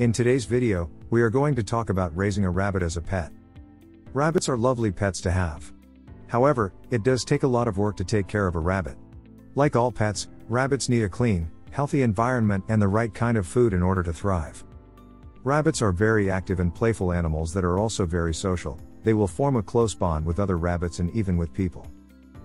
In today's video, we are going to talk about raising a rabbit as a pet. Rabbits are lovely pets to have. However, it does take a lot of work to take care of a rabbit. Like all pets, rabbits need a clean, healthy environment and the right kind of food in order to thrive. Rabbits are very active and playful animals that are also very social, they will form a close bond with other rabbits and even with people.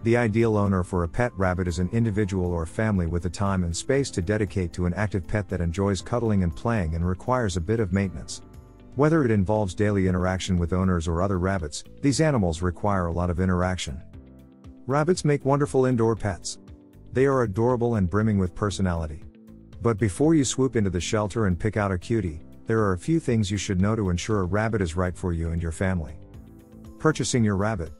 The ideal owner for a pet rabbit is an individual or family with the time and space to dedicate to an active pet that enjoys cuddling and playing and requires a bit of maintenance. Whether it involves daily interaction with owners or other rabbits, these animals require a lot of interaction. Rabbits make wonderful indoor pets. They are adorable and brimming with personality. But before you swoop into the shelter and pick out a cutie, there are a few things you should know to ensure a rabbit is right for you and your family. Purchasing your rabbit.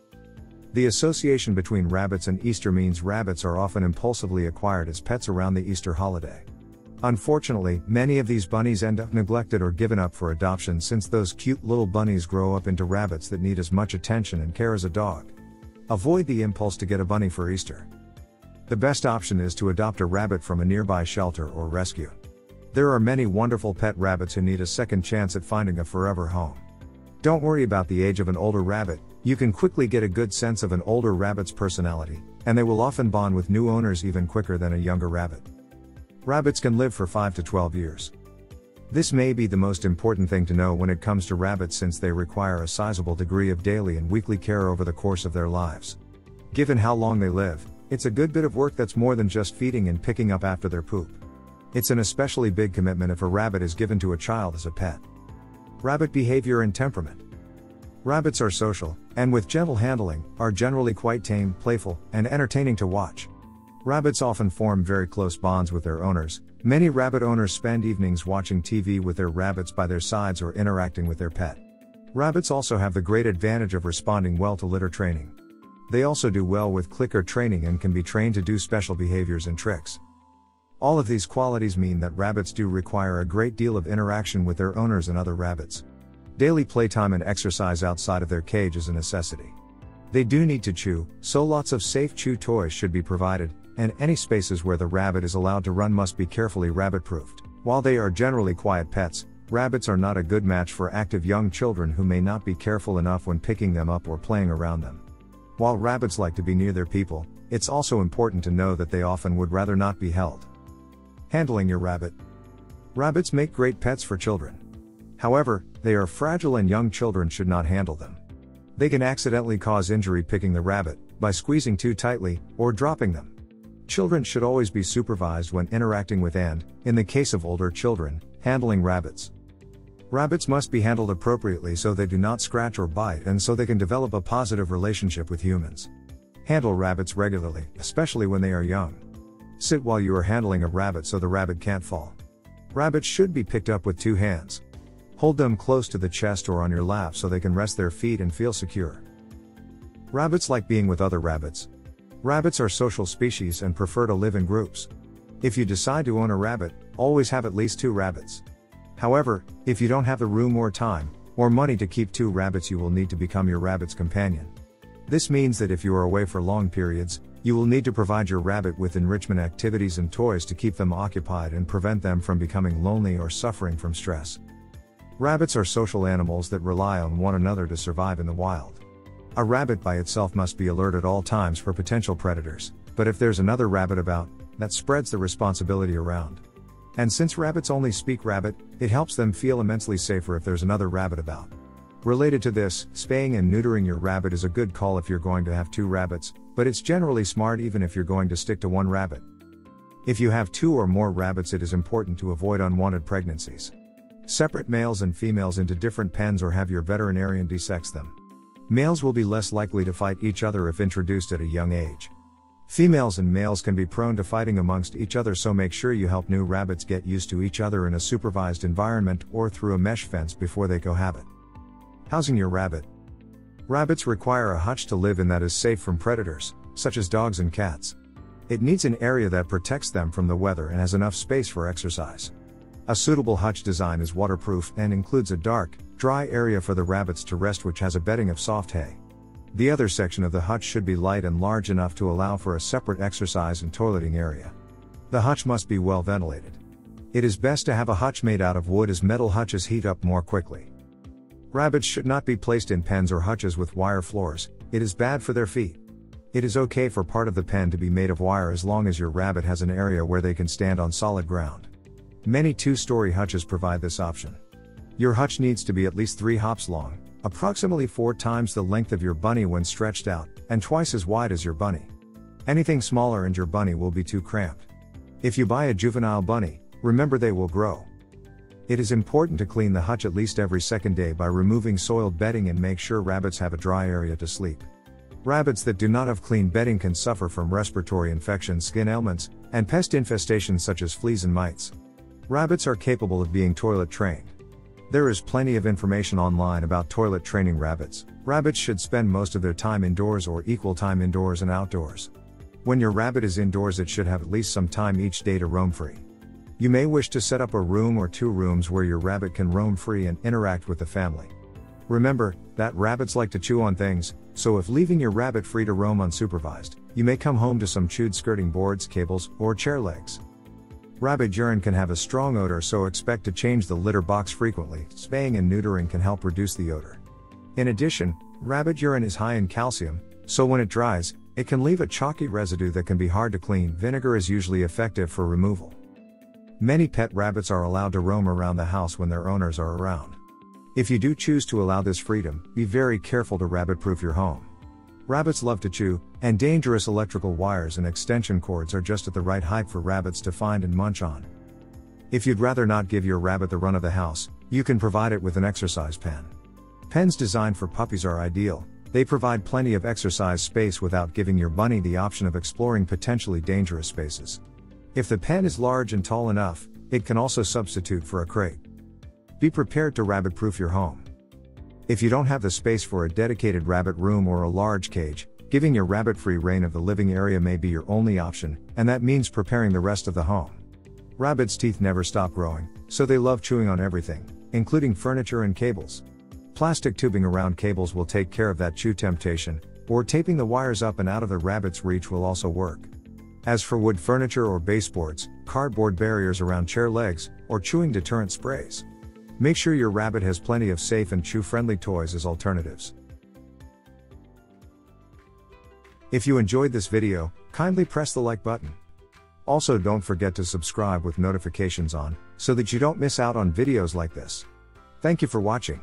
The association between rabbits and Easter means rabbits are often impulsively acquired as pets around the Easter holiday. Unfortunately, many of these bunnies end up neglected or given up for adoption since those cute little bunnies grow up into rabbits that need as much attention and care as a dog. Avoid the impulse to get a bunny for Easter. The best option is to adopt a rabbit from a nearby shelter or rescue. There are many wonderful pet rabbits who need a second chance at finding a forever home. Don't worry about the age of an older rabbit, you can quickly get a good sense of an older rabbit's personality, and they will often bond with new owners even quicker than a younger rabbit. Rabbits can live for 5 to 12 years. This may be the most important thing to know when it comes to rabbits since they require a sizable degree of daily and weekly care over the course of their lives. Given how long they live, it's a good bit of work that's more than just feeding and picking up after their poop. It's an especially big commitment if a rabbit is given to a child as a pet. Rabbit behavior and temperament. Rabbits are social, and with gentle handling, are generally quite tame, playful, and entertaining to watch. Rabbits often form very close bonds with their owners. Many rabbit owners spend evenings watching TV with their rabbits by their sides or interacting with their pet. Rabbits also have the great advantage of responding well to litter training. They also do well with clicker training and can be trained to do special behaviors and tricks. All of these qualities mean that rabbits do require a great deal of interaction with their owners and other rabbits. Daily playtime and exercise outside of their cage is a necessity. They do need to chew, so lots of safe chew toys should be provided, and any spaces where the rabbit is allowed to run must be carefully rabbit proofed. While they are generally quiet pets, rabbits are not a good match for active young children who may not be careful enough when picking them up or playing around them. While rabbits like to be near their people, it's also important to know that they often would rather not be held. Handling your rabbit. Rabbits make great pets for children. However, they are fragile and young children should not handle them. They can accidentally cause injury picking the rabbit, by squeezing too tightly, or dropping them. Children should always be supervised when interacting with and, in the case of older children, handling rabbits. Rabbits must be handled appropriately so they do not scratch or bite and so they can develop a positive relationship with humans. Handle rabbits regularly, especially when they are young. Sit while you are handling a rabbit so the rabbit can't fall. Rabbits should be picked up with two hands. Hold them close to the chest or on your lap so they can rest their feet and feel secure. Rabbits like being with other rabbits. Rabbits are social species and prefer to live in groups. If you decide to own a rabbit, always have at least two rabbits. However, if you don't have the room or time, or money to keep two rabbits, you will need to become your rabbit's companion. This means that if you are away for long periods, you will need to provide your rabbit with enrichment activities and toys to keep them occupied and prevent them from becoming lonely or suffering from stress. Rabbits are social animals that rely on one another to survive in the wild. A rabbit by itself must be alert at all times for potential predators, but if there's another rabbit about, that spreads the responsibility around. And since rabbits only speak rabbit, it helps them feel immensely safer if there's another rabbit about. Related to this, spaying and neutering your rabbit is a good call if you're going to have two rabbits, but it's generally smart even if you're going to stick to one rabbit. If you have two or more rabbits, it is important to avoid unwanted pregnancies. Separate males and females into different pens or have your veterinarian desex them. Males will be less likely to fight each other if introduced at a young age. Females and males can be prone to fighting amongst each other, so make sure you help new rabbits get used to each other in a supervised environment or through a mesh fence before they cohabit. Housing your rabbit. Rabbits require a hutch to live in that is safe from predators, such as dogs and cats. It needs an area that protects them from the weather and has enough space for exercise. A suitable hutch design is waterproof and includes a dark, dry area for the rabbits to rest which has a bedding of soft hay. The other section of the hutch should be light and large enough to allow for a separate exercise and toileting area. The hutch must be well ventilated. It is best to have a hutch made out of wood as metal hutches heat up more quickly. Rabbits should not be placed in pens or hutches with wire floors, it is bad for their feet. It is okay for part of the pen to be made of wire as long as your rabbit has an area where they can stand on solid ground. Many two story hutches provide this option. Your hutch needs to be at least 3 hops long, approximately 4 times the length of your bunny when stretched out, and twice as wide as your bunny. Anything smaller and your bunny will be too cramped. If you buy a juvenile bunny, remember they will grow. It is important to clean the hutch at least every second day by removing soiled bedding and make sure rabbits have a dry area to sleep. Rabbits that do not have clean bedding can suffer from respiratory infections, skin ailments, and pest infestations such as fleas and mites. Rabbits are capable of being toilet trained. There is plenty of information online about toilet training rabbits. Rabbits should spend most of their time indoors or equal time indoors and outdoors. When your rabbit is indoors, it should have at least some time each day to roam free. You may wish to set up a room or two rooms where your rabbit can roam free and interact with the family. Remember that rabbits like to chew on things, so if leaving your rabbit free to roam unsupervised, you may come home to some chewed skirting boards, cables, or chair legs. Rabbit urine can have a strong odor, so expect to change the litter box frequently. Spaying and neutering can help reduce the odor. In addition, rabbit urine is high in calcium, so when it dries, it can leave a chalky residue that can be hard to clean. Vinegar is usually effective for removal. Many pet rabbits are allowed to roam around the house when their owners are around. If you do choose to allow this freedom, be very careful to rabbit proof your home. Rabbits love to chew, and dangerous electrical wires and extension cords are just at the right height for rabbits to find and munch on. If you'd rather not give your rabbit the run of the house, you can provide it with an exercise pen. Pens designed for puppies are ideal, they provide plenty of exercise space without giving your bunny the option of exploring potentially dangerous spaces. If the pen is large and tall enough, it can also substitute for a crate. Be prepared to rabbit proof your home. If you don't have the space for a dedicated rabbit room or a large cage, giving your rabbit free rein of the living area may be your only option, and that means preparing the rest of the home. Rabbits' teeth never stop growing, so they love chewing on everything, including furniture and cables. Plastic tubing around cables will take care of that chew temptation, or taping the wires up and out of the rabbit's reach will also work. As for wood furniture or baseboards, cardboard barriers around chair legs, or chewing deterrent sprays, Make sure your rabbit has plenty of safe and chew friendly toys as alternatives. If you enjoyed this video, kindly press the like button. Also don't forget to subscribe with notifications on, so that you don't miss out on videos like this. Thank you for watching.